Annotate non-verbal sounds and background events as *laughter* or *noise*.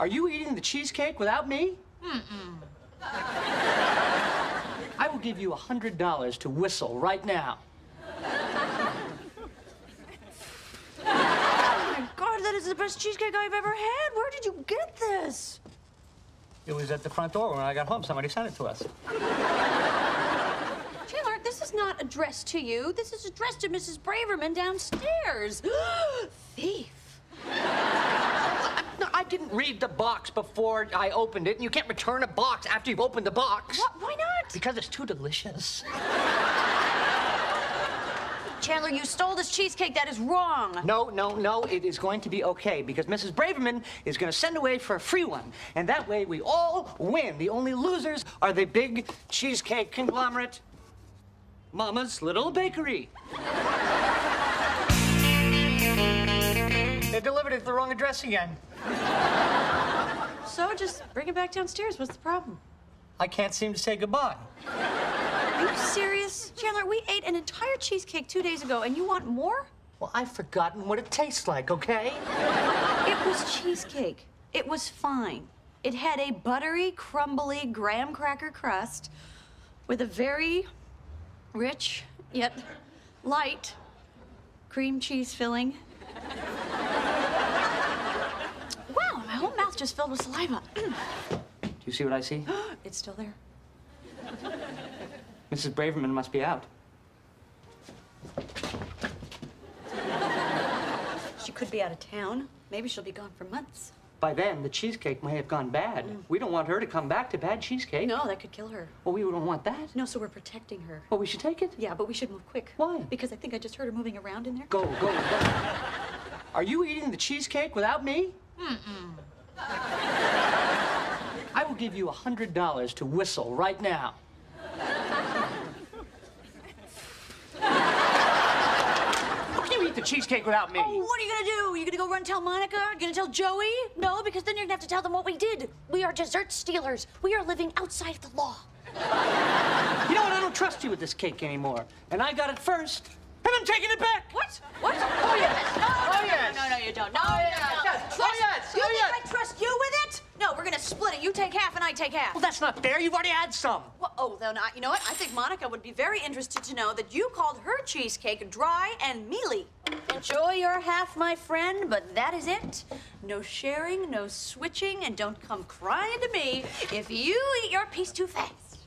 Are you eating the cheesecake without me? Mm-mm. I will give you a hundred dollars to whistle right now. Oh my God, that is the best cheesecake I've ever had. Where did you get this? It was at the front door when I got home. Somebody sent it to us. Chandler, this is not addressed to you. This is addressed to Mrs. Braverman downstairs. *gasps* Thief. Didn't read the box before I opened it, and you can't return a box after you've opened the box. What? Why not? Because it's too delicious. Chandler, you stole this cheesecake. That is wrong. No, no, no, it is going to be okay because Mrs. Braverman is going to send away for a free one. And that way we all win. The only losers are the big cheesecake conglomerate, Mama's Little Bakery. Wrong address again. So just bring it back downstairs. What's the problem? I can't seem to say goodbye. Are you serious? Chandler, we ate an entire cheesecake two days ago, and you want more? Well, I've forgotten what it tastes like, okay? It was cheesecake. It was fine. It had a buttery, crumbly graham cracker crust with a very rich yet light cream cheese filling. Just filled with saliva. *clears throat* Do you see what I see? *gasps* it's still there. *laughs* Mrs. Braverman must be out. *laughs* She could be out of town. Maybe she'll be gone for months. By then, the cheesecake may have gone bad. Mm. We don't want her to come back to bad cheesecake. No, that could kill her. Well, we don't want that. No, so we're protecting her. Well, we should take it. Yeah, but we should move quick. Why? Because I think I just heard her moving around in there. Go, go, go. Are you eating the cheesecake without me? Mm-mm. I will give you a hundred dollars to whistle right now. How can you eat the cheesecake without me? Oh, what are you gonna do? Are You gonna go run tell Monica? Are You gonna tell Joey? No, because then you're gonna have to tell them what we did. We are dessert stealers. We are living outside of the law. You know what? I don't trust you with this cake anymore. And I got it first. And I'm taking it back. What? What? Oh yes. Oh, no, yes. You take half and I take half. Well, that's not fair. You've already had some. Well, oh, then I, you know what? I think Monica would be very interested to know that you called her cheesecake dry and mealy. Enjoy your half, my friend, but that is it. No sharing, no switching, and don't come crying to me if you eat your piece too fast.